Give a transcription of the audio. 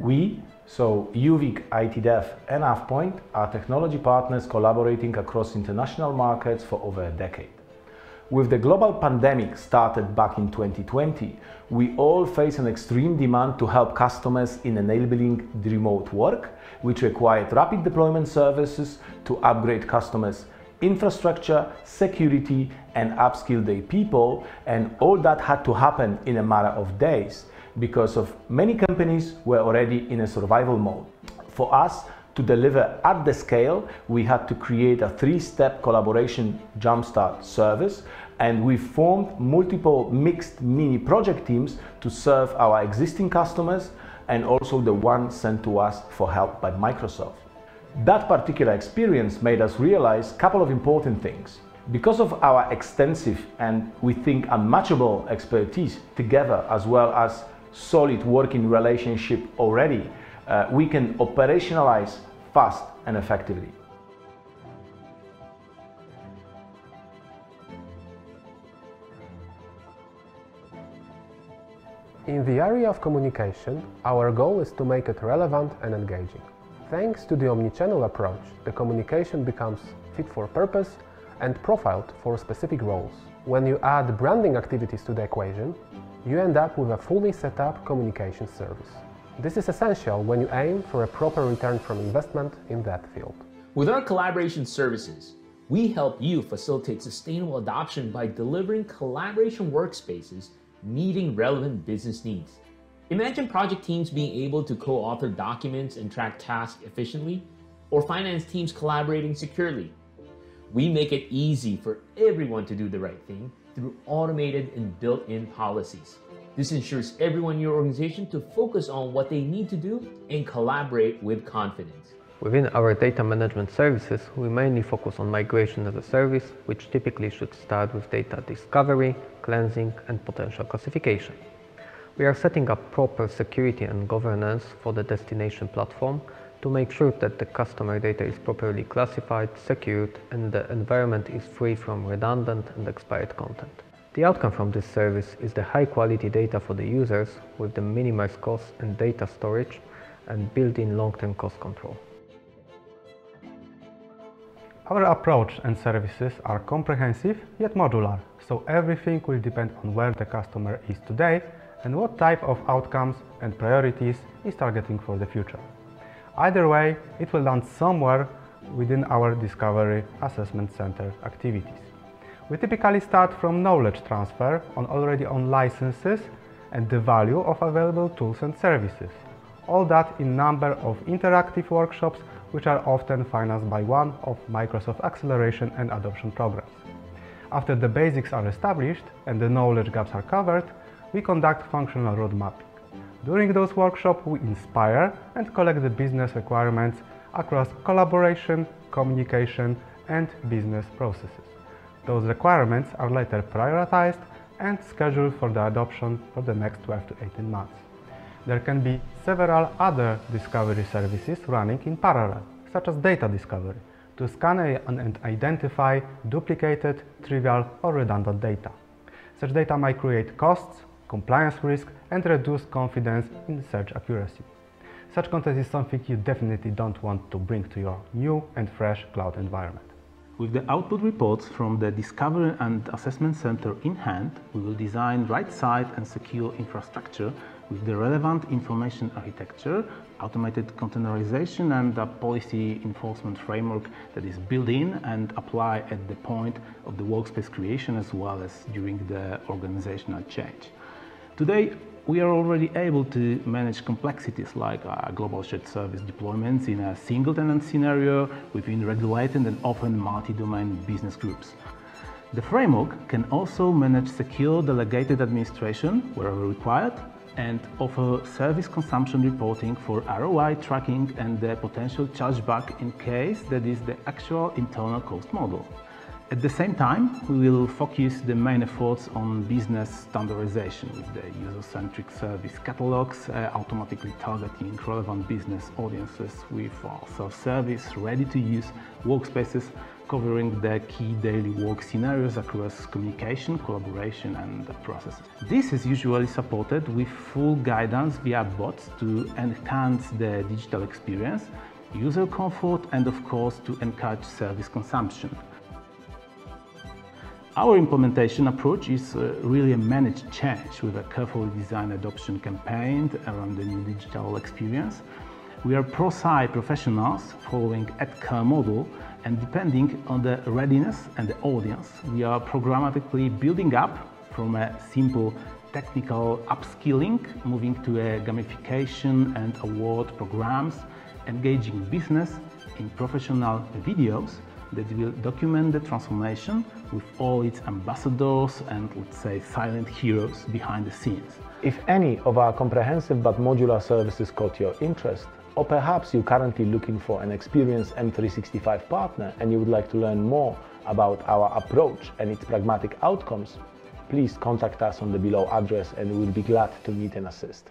We, so Euvic, IT-Dev and AvePoint are technology partners collaborating across international markets for over a decade. With the global pandemic started back in 2020, we all face an extreme demand to help customers in enabling remote work, which required rapid deployment services to upgrade customers' infrastructure, security, and upskill their people, and all that had to happen in a matter of days because of many companies were already in a survival mode. For us, to deliver at the scale, we had to create a three-step collaboration jumpstart service and we formed multiple mixed mini project teams to serve our existing customers and also the one sent to us for help by Microsoft. That particular experience made us realize a couple of important things. Because of our extensive and we think unmatchable expertise together as well as solid working relationship already, uh, we can operationalize fast and effectively. In the area of communication, our goal is to make it relevant and engaging. Thanks to the omnichannel approach, the communication becomes fit for purpose and profiled for specific roles. When you add branding activities to the equation, you end up with a fully set up communication service. This is essential when you aim for a proper return from investment in that field. With our collaboration services, we help you facilitate sustainable adoption by delivering collaboration workspaces meeting relevant business needs. Imagine project teams being able to co-author documents and track tasks efficiently, or finance teams collaborating securely. We make it easy for everyone to do the right thing through automated and built-in policies. This ensures everyone in your organization to focus on what they need to do and collaborate with confidence. Within our data management services, we mainly focus on migration as a service, which typically should start with data discovery, cleansing, and potential classification. We are setting up proper security and governance for the destination platform to make sure that the customer data is properly classified, secured, and the environment is free from redundant and expired content. The outcome from this service is the high quality data for the users with the minimized costs and data storage and built-in long-term cost control. Our approach and services are comprehensive yet modular, so everything will depend on where the customer is today and what type of outcomes and priorities is targeting for the future. Either way, it will land somewhere within our Discovery Assessment Center activities. We typically start from knowledge transfer on already on licenses and the value of available tools and services. All that in number of interactive workshops which are often financed by one of Microsoft acceleration and adoption programs. After the basics are established and the knowledge gaps are covered, we conduct functional road mapping. During those workshops, we inspire and collect the business requirements across collaboration, communication, and business processes. Those requirements are later prioritized and scheduled for the adoption for the next 12 to 18 months. There can be several other discovery services running in parallel, such as data discovery, to scan and identify duplicated, trivial, or redundant data. Such data might create costs, compliance risk, and reduce confidence in search accuracy. Such content is something you definitely don't want to bring to your new and fresh cloud environment. With the output reports from the Discovery and Assessment Center in hand, we will design right-side and secure infrastructure with the relevant information architecture, automated containerization and a policy enforcement framework that is built in and applied at the point of the workspace creation as well as during the organizational change. Today, we are already able to manage complexities like uh, global shared service deployments in a single tenant scenario within regulated and often multi-domain business groups. The framework can also manage secure delegated administration wherever required and offer service consumption reporting for ROI tracking and the potential chargeback in case that is the actual internal cost model. At the same time, we will focus the main efforts on business standardization with the user-centric service catalogs, uh, automatically targeting relevant business audiences with our self-service, ready-to-use workspaces covering the key daily work scenarios across communication, collaboration, and processes. This is usually supported with full guidance via bots to enhance the digital experience, user comfort, and of course to encourage service consumption. Our implementation approach is uh, really a managed change with a carefully designed adoption campaign around the new digital experience. We are Prosci professionals following ADKAR model and depending on the readiness and the audience, we are programmatically building up from a simple technical upskilling, moving to a gamification and award programs, engaging business in professional videos, that will document the transformation with all its ambassadors and, let's say, silent heroes behind the scenes. If any of our comprehensive but modular services caught your interest, or perhaps you're currently looking for an experienced M365 partner and you would like to learn more about our approach and its pragmatic outcomes, please contact us on the below address and we'll be glad to meet and assist.